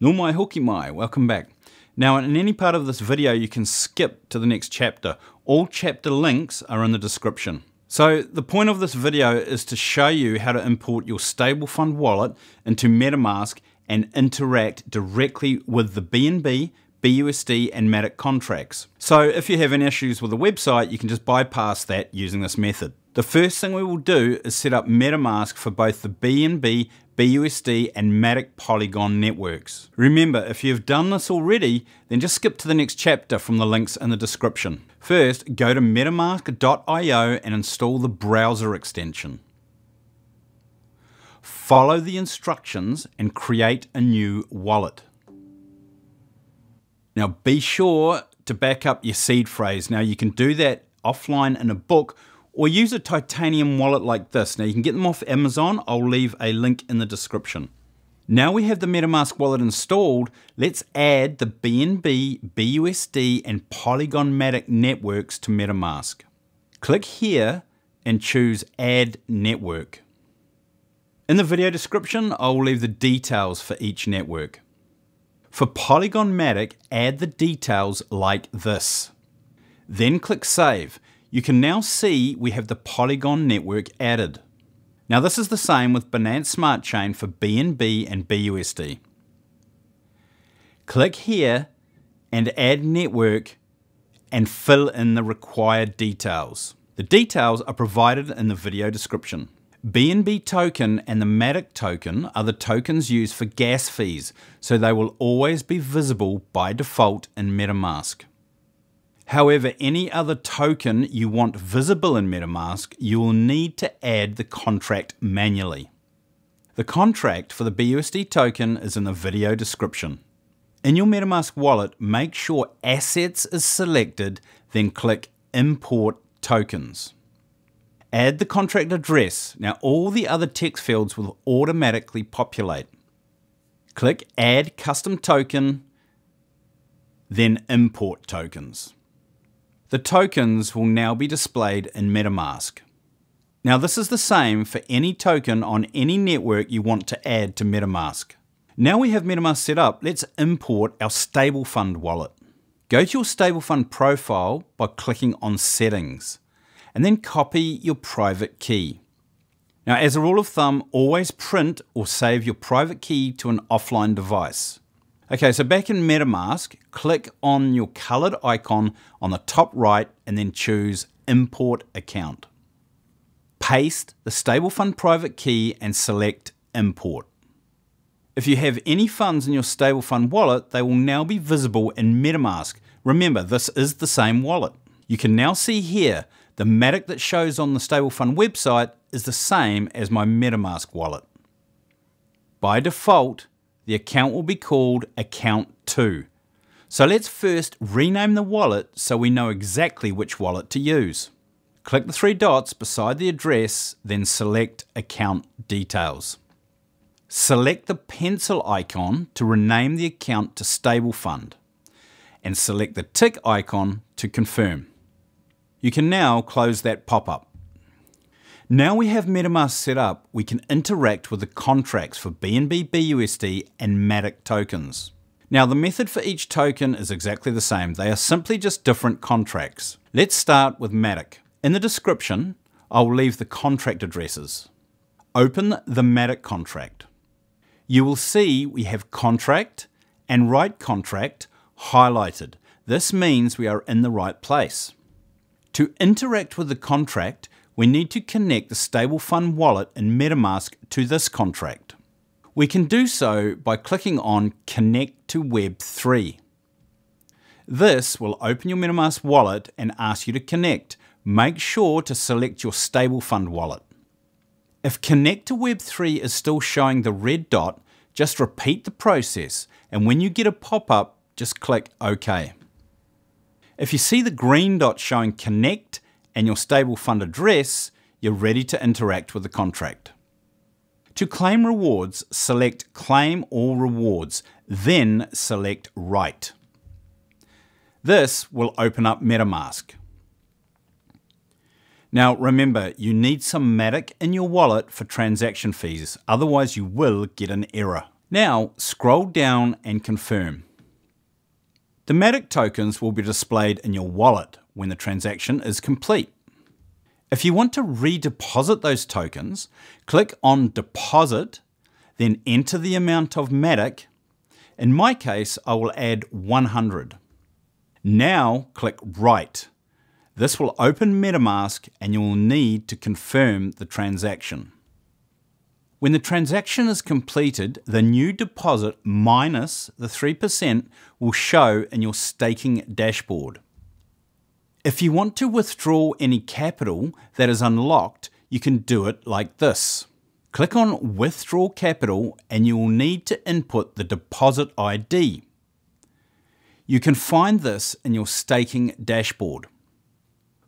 No mai hoki mai, welcome back. Now in any part of this video you can skip to the next chapter. All chapter links are in the description. So the point of this video is to show you how to import your StableFund wallet into MetaMask and interact directly with the BNB, BUSD and Matic contracts. So if you have any issues with the website, you can just bypass that using this method. The first thing we will do is set up MetaMask for both the BNB, BUSD and Matic Polygon networks. Remember, if you've done this already, then just skip to the next chapter from the links in the description. First, go to metamask.io and install the browser extension. Follow the instructions and create a new wallet. Now be sure to back up your seed phrase. Now you can do that offline in a book or use a titanium wallet like this. Now you can get them off Amazon. I'll leave a link in the description. Now we have the MetaMask wallet installed, let's add the BNB, BUSD, and Polygon Matic networks to MetaMask. Click here and choose Add Network. In the video description, I'll leave the details for each network. For Polygon Matic, add the details like this. Then click Save you can now see we have the Polygon network added. Now this is the same with Binance Smart Chain for BNB and BUSD. Click here and add network and fill in the required details. The details are provided in the video description. BNB token and the Matic token are the tokens used for gas fees, so they will always be visible by default in MetaMask. However, any other token you want visible in MetaMask, you will need to add the contract manually. The contract for the BUSD token is in the video description. In your MetaMask wallet, make sure Assets is selected, then click Import Tokens. Add the contract address. Now all the other text fields will automatically populate. Click Add Custom Token, then Import Tokens. The tokens will now be displayed in MetaMask. Now this is the same for any token on any network you want to add to MetaMask. Now we have MetaMask set up, let's import our StableFund wallet. Go to your StableFund profile by clicking on Settings, and then copy your private key. Now as a rule of thumb, always print or save your private key to an offline device. Okay, so back in MetaMask, click on your colored icon on the top right and then choose Import Account. Paste the StableFund private key and select Import. If you have any funds in your StableFund wallet, they will now be visible in MetaMask. Remember, this is the same wallet. You can now see here, the Matic that shows on the StableFund website is the same as my MetaMask wallet. By default, the account will be called Account 2. So let's first rename the wallet so we know exactly which wallet to use. Click the three dots beside the address, then select Account Details. Select the pencil icon to rename the account to Stable Fund, and select the tick icon to confirm. You can now close that pop-up. Now we have MetaMask set up, we can interact with the contracts for BNB BUSD and Matic tokens. Now the method for each token is exactly the same. They are simply just different contracts. Let's start with Matic. In the description, I'll leave the contract addresses. Open the Matic contract. You will see we have contract and write contract highlighted. This means we are in the right place. To interact with the contract, we need to connect the StableFund wallet in MetaMask to this contract. We can do so by clicking on Connect to Web3. This will open your MetaMask wallet and ask you to connect. Make sure to select your StableFund wallet. If Connect to Web3 is still showing the red dot, just repeat the process and when you get a pop-up, just click OK. If you see the green dot showing Connect and your StableFund address, you're ready to interact with the contract. To claim rewards, select Claim All Rewards, then select Write. This will open up MetaMask. Now remember, you need some Matic in your wallet for transaction fees, otherwise you will get an error. Now scroll down and confirm. The Matic tokens will be displayed in your wallet when the transaction is complete. If you want to redeposit those tokens, click on Deposit, then enter the amount of Matic. In my case, I will add 100. Now click Write. This will open MetaMask and you will need to confirm the transaction. When the transaction is completed, the new deposit minus the 3% will show in your staking dashboard. If you want to withdraw any capital that is unlocked, you can do it like this. Click on Withdraw Capital and you will need to input the deposit ID. You can find this in your staking dashboard.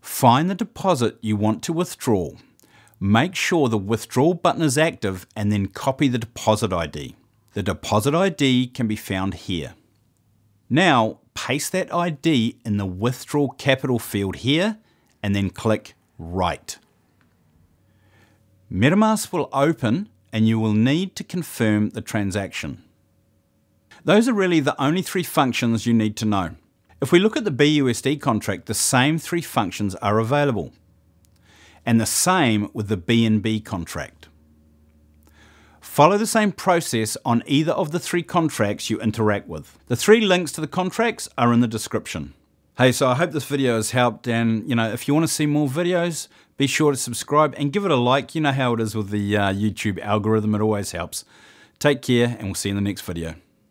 Find the deposit you want to withdraw. Make sure the withdrawal button is active and then copy the deposit ID. The deposit ID can be found here. Now, paste that ID in the withdraw capital field here and then click Write. MetaMask will open and you will need to confirm the transaction. Those are really the only three functions you need to know. If we look at the BUSD contract, the same three functions are available. And the same with the BNB contract. Follow the same process on either of the three contracts you interact with. The three links to the contracts are in the description. Hey, so I hope this video has helped and, you know, if you want to see more videos, be sure to subscribe and give it a like. You know how it is with the uh, YouTube algorithm, it always helps. Take care and we'll see you in the next video.